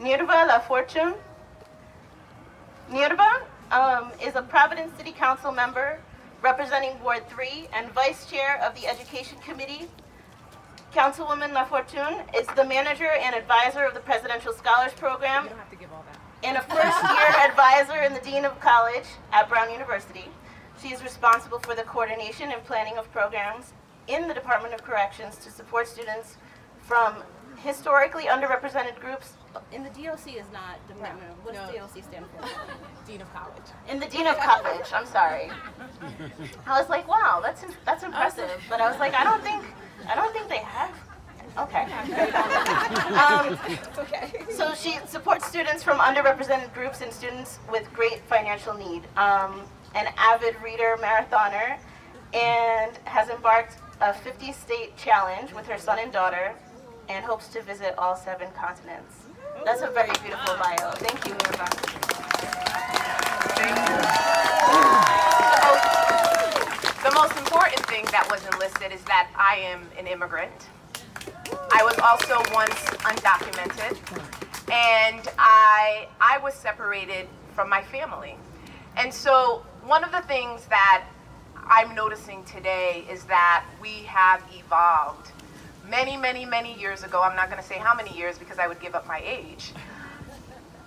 Nirva La Fortune. Nirva um, is a Providence City Council member representing Ward 3 and Vice Chair of the Education Committee. Councilwoman La Fortune is the manager and advisor of the Presidential Scholars Program You don't have to give all that. and a first-year advisor in the Dean of College at Brown University. She is responsible for the coordination and planning of programs in the Department of Corrections to support students from historically underrepresented groups. In the DOC is not Department of, what does. DOC stand for? Dean of College. In the Dean of College, I'm sorry. I was like, wow, that's, that's impressive. But I was like, I don't think, I don't think they have. Okay. Um, Okay. so she supports students from underrepresented groups and students with great financial need. Um, an avid reader marathoner and has embarked a 50 state challenge with her son and daughter and hopes to visit all seven continents. That's a very beautiful bio. Thank you, Mirva. The most important thing that wasn't listed is that I am an immigrant. I was also once undocumented, and I I was separated from my family. And so one of the things that I'm noticing today is that we have evolved. Many, many, many years ago, I'm not going to say how many years because I would give up my age.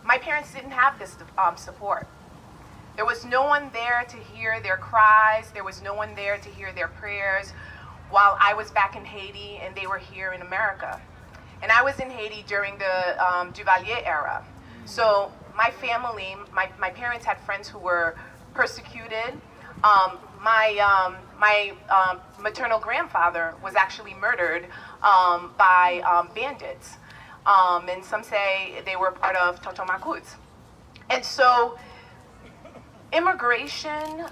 My parents didn't have this um, support. There was no one there to hear their cries. There was no one there to hear their prayers while I was back in Haiti and they were here in America. And I was in Haiti during the um, Duvalier era. So my family, my, my parents had friends who were persecuted. Um, my um, my um, maternal grandfather was actually murdered um, by um, bandits. Um, and some say they were part of Tonton Macoutes. And so immigration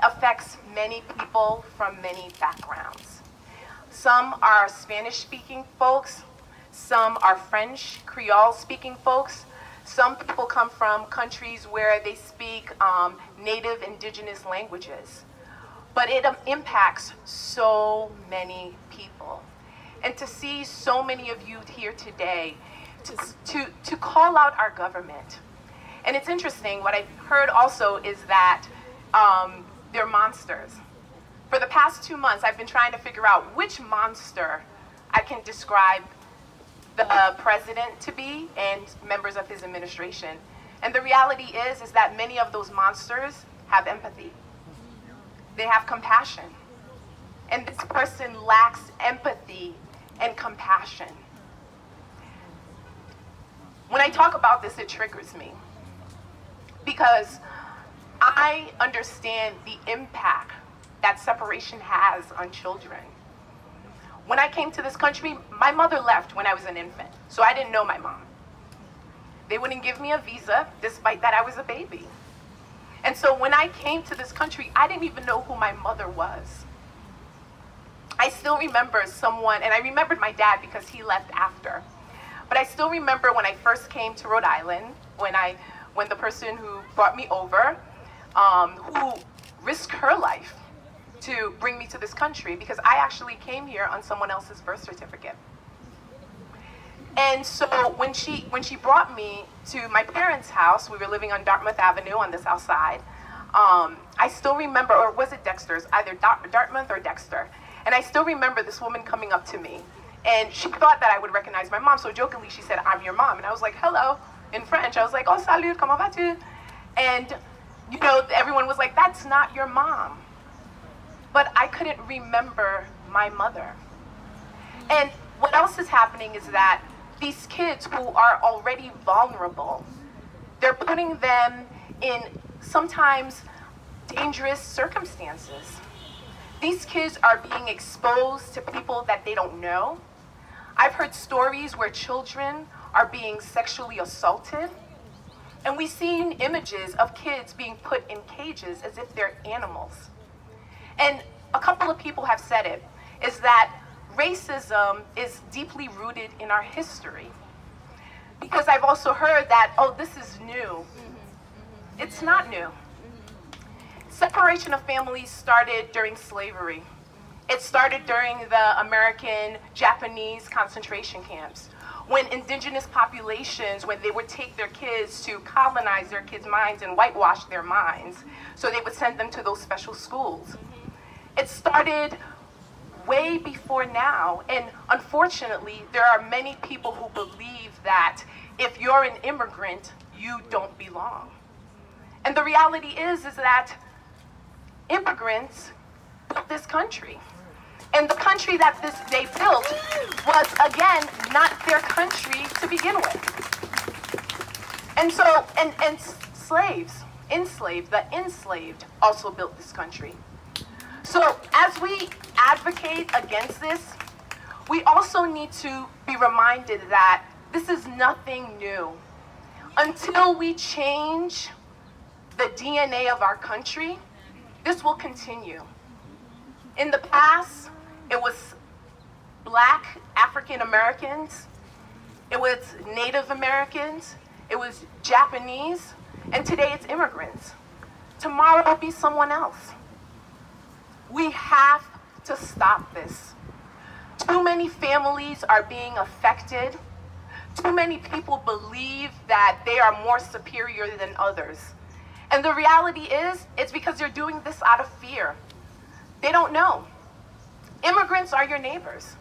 affects many people from many backgrounds. Some are Spanish speaking folks, some are French, Creole speaking folks. Some people come from countries where they speak um, native indigenous languages. But it um, impacts so many people. And to see so many of you here today, to, to, to call out our government, and it's interesting, what I've heard also is that um, they're monsters. For the past two months, I've been trying to figure out which monster I can describe the uh, president to be and members of his administration. And the reality is, is that many of those monsters have empathy. They have compassion. And this person lacks empathy and compassion. When I talk about this, it triggers me because I understand the impact that separation has on children. When I came to this country, my mother left when I was an infant, so I didn't know my mom. They wouldn't give me a visa, despite that I was a baby. And so when I came to this country, I didn't even know who my mother was. I still remember someone, and I remembered my dad because he left after. But I still remember when I first came to Rhode Island, when I, when the person who brought me over, um, who risked her life to bring me to this country because I actually came here on someone else's birth certificate. And so when she when she brought me to my parents' house, we were living on Dartmouth Avenue on the south side. Um, I still remember, or was it Dexter's? Either Dart- Dartmouth or Dexter. And I still remember this woman coming up to me, and she thought that I would recognize my mom. So jokingly, she said, "I'm your mom," and I was like, "Hello," in French. I was like, "Oh, salut, comment vas-tu?" And you know, everyone was like, "That's not your mom." But I couldn't remember my mother. And what else is happening is that these kids who are already vulnerable, they're putting them in sometimes dangerous circumstances. These kids are being exposed to people that they don't know. I've heard stories where children are being sexually assaulted. And we've seen images of kids being put in cages as if they're animals. And a couple of people have said it, is that racism is deeply rooted in our history. Because I've also heard that, oh, this is new. Mm-hmm. It's not new. Separation of families started during slavery. It started during the American Japanese concentration camps when indigenous populations, when they would take their kids to colonize their kids' minds and whitewash their minds, so they would send them to those special schools. It started way before now, and unfortunately, there are many people who believe that if you're an immigrant, you don't belong. And the reality is, is that immigrants built this country. And the country that this, they built was, again, not their country to begin with. And so, and, and slaves, enslaved, the enslaved also built this country. So as we advocate against this, we also need to be reminded that this is nothing new. Until we change the DNA of our country, this will continue. In the past, it was black African Americans, it was Native Americans, it was Japanese, and today it's immigrants. Tomorrow it'll be someone else. We have to stop this. Too many families are being affected. Too many people believe that they are more superior than others. And the reality is, it's because they're doing this out of fear. They don't know. Immigrants are your neighbors.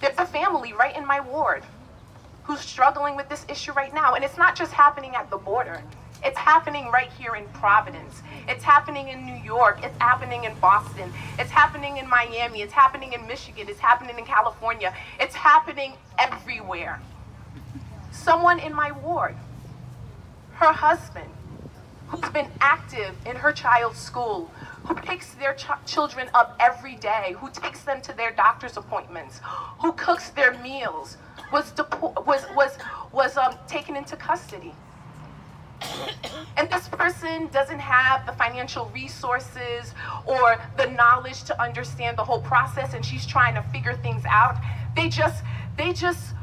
There's a family right in my ward who's struggling with this issue right now. And it's not just happening at the border. It's happening right here in Providence. It's happening in New York. It's happening in Boston. It's happening in Miami. It's happening in Michigan. It's happening in California. It's happening everywhere. Someone in my ward, her husband, who's been active in her child's school, who picks their ch children up every day, who takes them to their doctor's appointments, who cooks their meals, was was was was um, taken into custody. And this person doesn't have the financial resources or the knowledge to understand the whole process, and she's trying to figure things out. They just they just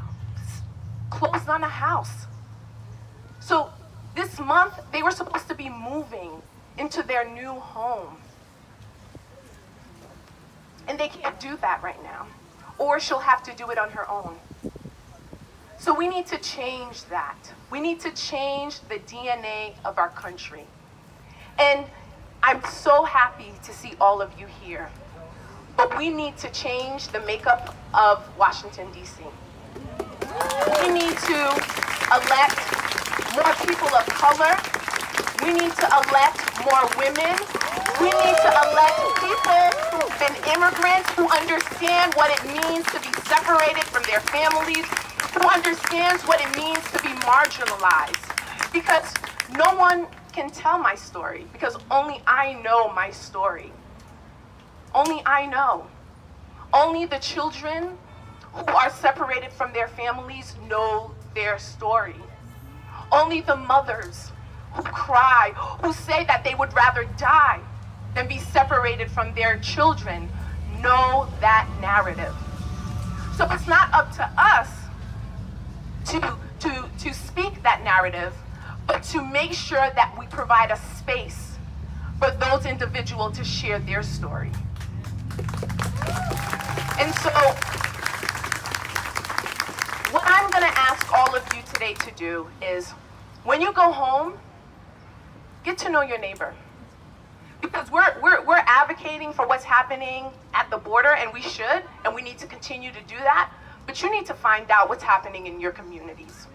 closed on a house. So this month they were supposed to be moving into their new home. And they can't do that right now. Or she'll have to do it on her own. So we need to change that. We need to change the DNA of our country. And I'm so happy to see all of you here. But we need to change the makeup of Washington, D.C. We need to elect more people of color. We need to elect more women. We need to elect people and immigrants who understand what it means to be separated from their families, who understands what it means to be marginalized. Because no one can tell my story, because only I know my story. Only I know. Only the children who are separated from their families know their story. Only the mothers who cry, who say that they would rather die than be separated from their children know that narrative. So it's not up to us narrative, but to make sure that we provide a space for those individuals to share their story. And so, what I'm going to ask all of you today to do is when you go home, get to know your neighbor because we're, we're, we're advocating for what's happening at the border, and we should, and we need to continue to do that. But you need to find out what's happening in your communities.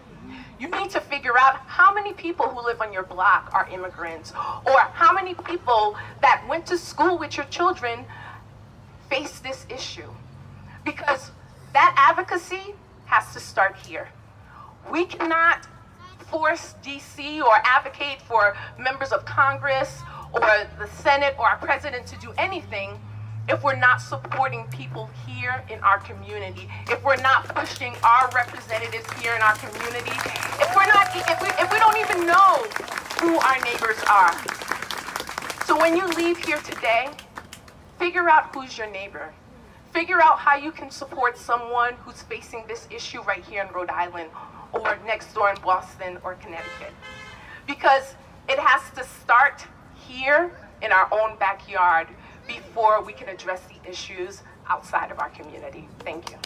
You need to figure out how many people who live on your block are immigrants, or how many people that went to school with your children face this issue. Because that advocacy has to start here. We cannot force DC or advocate for members of Congress or the Senate or our president to do anything if we're not supporting people here in our community, if we're not pushing our representatives here in our community, if we're not, if we, if we don't even know who our neighbors are. So when you leave here today, figure out who's your neighbor. Figure out how you can support someone who's facing this issue right here in Rhode Island or next door in Boston or Connecticut. Because it has to start here in our own backyard before we can address the issues outside of our community. Thank you.